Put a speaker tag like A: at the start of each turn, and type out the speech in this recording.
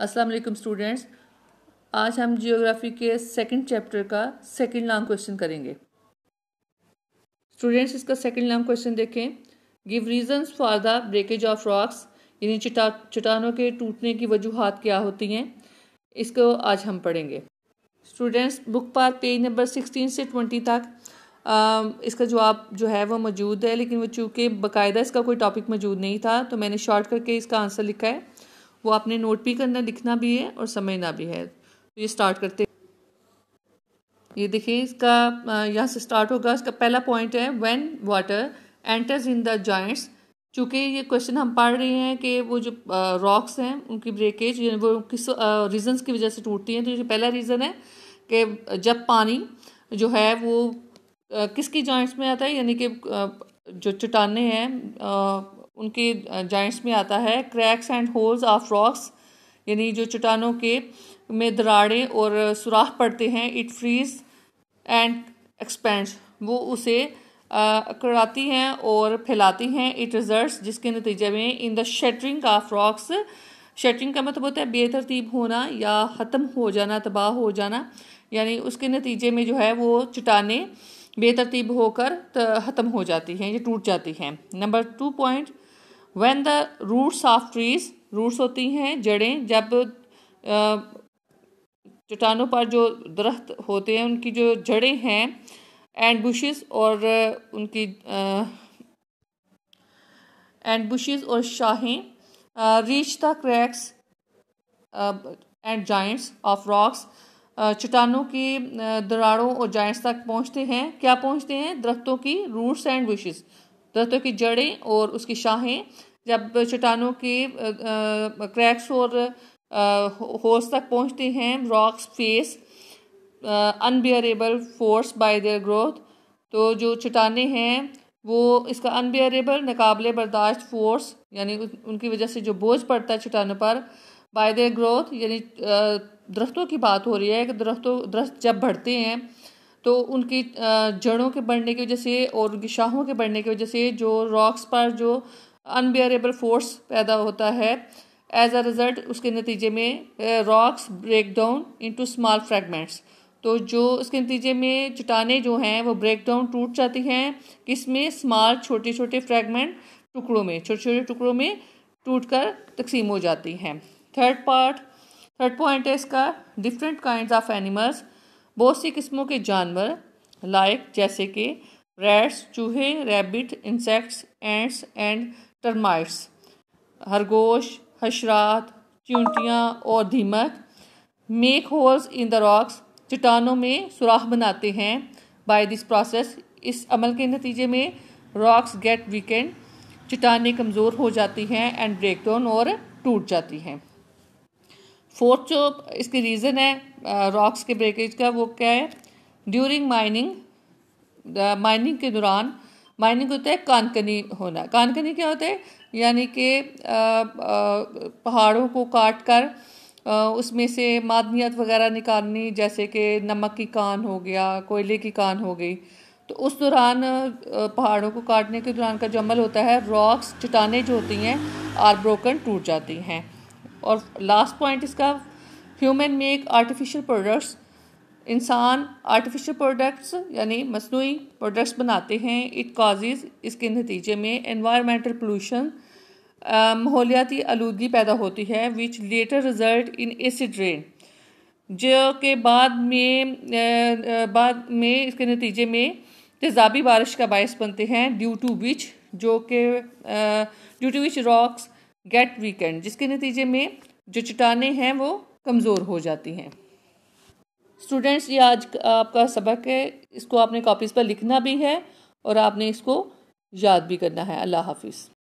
A: अस्सलाम वालेकुम स्टूडेंट्स। आज हम जियोग्राफी के सेकंड चैप्टर का सेकंड लॉन्ग क्वेश्चन करेंगे। स्टूडेंट्स इसका सेकंड लॉन्ग क्वेश्चन देखें। Give reasons for the breakage of rocks यानी चटा चट्टानों के टूटने की वजूहत क्या होती हैं इसको आज हम पढ़ेंगे। स्टूडेंट्स बुक पर पेज नंबर सिक्सटीन से ट्वेंटी तक आ, इसका जवाब जो है वो मौजूद है लेकिन वो चूँकि बाकायदा इसका कोई टॉपिक मौजूद नहीं था तो मैंने शॉर्ट करके इसका आंसर लिखा है। वो आपने नोट भी करना लिखना भी है और समझना भी है। तो ये स्टार्ट करते ये देखिए, इसका यहाँ से स्टार्ट होगा। इसका पहला पॉइंट है when water enters in the joints चूँकि ये क्वेश्चन हम पढ़ रहे हैं कि वो जो रॉक्स हैं, उनकी ब्रेकेज वो किस रीजंस की वजह से टूटती हैं। तो ये पहला रीज़न है कि जब पानी जो है वो किसकी जॉइंट्स में आता है? यानी कि जो चट्टाने हैं उनके जॉइंट्स में आता है। Cracks and holes of rocks यानी जो चट्टानों के में दराड़ें और सुराख पड़ते हैं इट फ्रीज एंड एक्सपेंड वो उसे कराती हैं और फैलाती हैं। इट रिज़ल्ट जिसके नतीजे में in the shattering of rocks shattering का मतलब होता है बेतरतीब होना या ख़त्म हो जाना, तबाह हो जाना। यानी उसके नतीजे में जो है वो चट्टाने बेतरतीब होकर ख़त्म हो जाती हैं या टूट जाती हैं। Number two point when the roots of trees roots होती हैं, जड़ें, जब चट्टानों पर जो दरख्त होते हैं, उनकी जो जड़ें हैं एंड बुशेस और उनकी एंड बुशेस और शाहें reach the cracks and joints of rocks चट्टानों की दराड़ों और जॉइंट्स तक पहुँचते हैं। क्या पहुँचते हैं? दरख्तों की रूट्स एंड बुशेस दरख्तों की जड़ें और उसकी शाहें। जब चट्टानों के क्रैक्स और होल्स तक पहुँचते हैं rocks face unbearable force by their growth तो जो चट्टाने हैं, वो इसका अनबियरेबल नाकबले, बर्दाश्त फोर्स यानी उनकी वजह से जो बोझ पड़ता है चट्टानों पर बाय देयर ग्रोथ यानी दरख्तों की बात हो रही है कि दरख्तों, दरख्त जब बढ़ते हैं तो उनकी जड़ों के बढ़ने की वजह से और उनकी शाहों के बढ़ने की वजह से जो रॉक्स पर जो अनबियरेबल फोर्स पैदा होता है एज अ रिज़ल्ट उसके नतीजे में rocks break down into small fragments तो जो इसके नतीजे में चट्टाने जो हैं, वो ब्रेक डाउन टूट जाती हैं किसमें स्मॉल छोटे छोटे फ्रेगमेंट टुकड़ों में छोटे छोटे टुकड़ों में टूट कर तकसीम हो जाती हैं. थर्ड पार्ट थर्ड पॉइंट है इसका डिफरेंट काइंड ऑफ़ एनिमल्स बहुत सी किस्मों के जानवर लाइक जैसे कि रैट्स चूहे rabbit insects ants and termites खरगोश, हशरात, चूंटियाँ और धीमक make holes in the rocks चट्टानों में सुराख बनाते हैं। बाय दिस प्रोसेस इस अमल के नतीजे में रॉक्स गेट वीकेंड चट्टानें कमज़ोर हो जाती हैं एंड ब्रेक डाउन और टूट जाती हैं। फोर्थ जो इसकी रीज़न है रॉक्स के ब्रेकेज का वो क्या है? ड्यूरिंग माइनिंग माइनिंग के दौरान माइनिंग होता है कानकनी होना। कानकनी क्या होता है? यानी कि पहाड़ों को काट कर आ, उसमें से मादनियत वगैरह निकालनी जैसे कि नमक की कान हो गया कोयले की कान हो गई। तो उस दौरान पहाड़ों को काटने के दौरान का जो अमल होता है रॉक्स चटाने जो होती हैं आर ब्रोकन टूट जाती हैं। और लास्ट पॉइंट इसका ह्यूमन मेक आर्टिफिशियल प्रोडक्ट्स इंसान आर्टिफिशियल प्रोडक्ट्स यानी मसनू प्रोडक्ट्स बनाते हैं। इट काजेज़ इसके नतीजे में इन्वायरमेंटल पोलूशन माहौलियाती आलूगी पैदा होती है which later result in acid rain जो के बाद में बाद में इसके नतीजे में तेज़ाबी बारिश का बायस बनते हैं ड्यू टू विच जो कि due to which rocks get weakened जिसके नतीजे में जो चटाने हैं वो कमज़ोर हो जाती हैं। स्टूडेंट्स ये आज आपका सबक है। इसको आपने कॉपीज़ पर लिखना भी है और आपने इसको याद भी करना है। अल्लाह हाफिज़।